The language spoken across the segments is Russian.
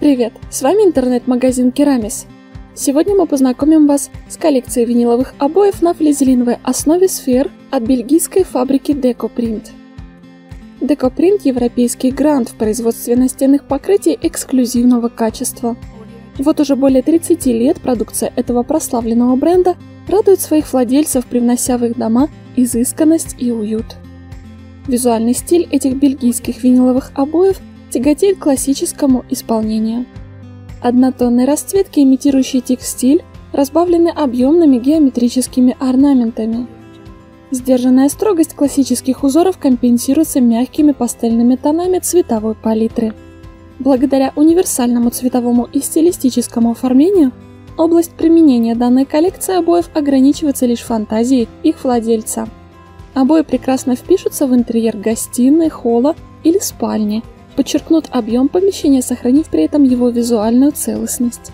Привет, с вами интернет-магазин Керамис. Сегодня мы познакомим вас с коллекцией виниловых обоев на флизелиновой основе сфер от бельгийской фабрики DecoPrint. DecoPrint – европейский грант в производстве настенных покрытий эксклюзивного качества. Вот уже более 30 лет продукция этого прославленного бренда радует своих владельцев, привнося в их дома изысканность и уют. Визуальный стиль этих бельгийских виниловых обоев – тяготеет к классическому исполнению. Однотонные расцветки, имитирующие текстиль, разбавлены объемными геометрическими орнаментами. Сдержанная строгость классических узоров компенсируется мягкими пастельными тонами цветовой палитры. Благодаря универсальному цветовому и стилистическому оформлению, область применения данной коллекции обоев ограничивается лишь фантазией их владельца. Обои прекрасно впишутся в интерьер гостиной, холла или спальни, подчеркнут объем помещения, сохранив при этом его визуальную целостность.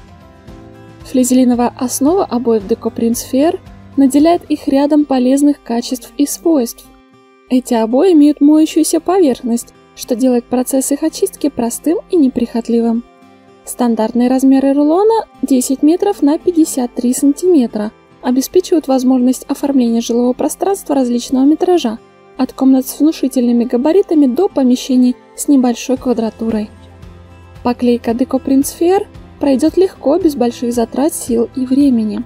Флизелиновая основа обоев Decoprint Sphere наделяет их рядом полезных качеств и свойств. Эти обои имеют моющуюся поверхность, что делает процесс их очистки простым и неприхотливым. Стандартные размеры рулона 10 метров на 53 сантиметра обеспечивают возможность оформления жилого пространства различного метража, от комнат с внушительными габаритами до помещений с небольшой квадратурой. Поклейка Deco Sphere пройдет легко, без больших затрат сил и времени.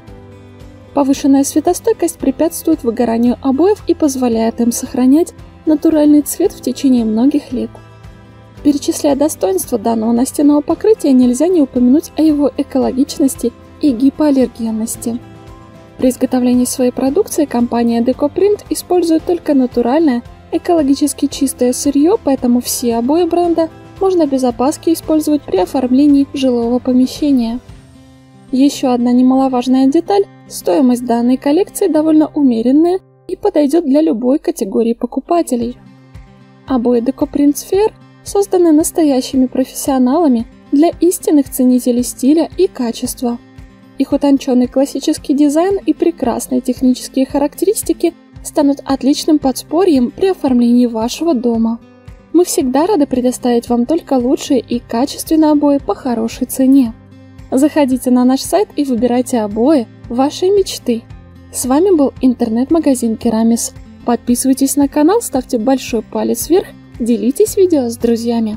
Повышенная светостойкость препятствует выгоранию обоев и позволяет им сохранять натуральный цвет в течение многих лет. Перечисляя достоинства данного настенного покрытия, нельзя не упомянуть о его экологичности и гипоаллергенности. При изготовлении своей продукции компания DecoPrint использует только натуральное, экологически чистое сырье, поэтому все обои бренда можно без опаски использовать при оформлении жилого помещения. Еще одна немаловажная деталь – стоимость данной коллекции довольно умеренная и подойдет для любой категории покупателей. Обои DecoPrint Sphere созданы настоящими профессионалами для истинных ценителей стиля и качества – их утонченный классический дизайн и прекрасные технические характеристики станут отличным подспорьем при оформлении вашего дома. Мы всегда рады предоставить вам только лучшие и качественные обои по хорошей цене. Заходите на наш сайт и выбирайте обои вашей мечты. С вами был интернет-магазин Керамис. Подписывайтесь на канал, ставьте большой палец вверх, делитесь видео с друзьями.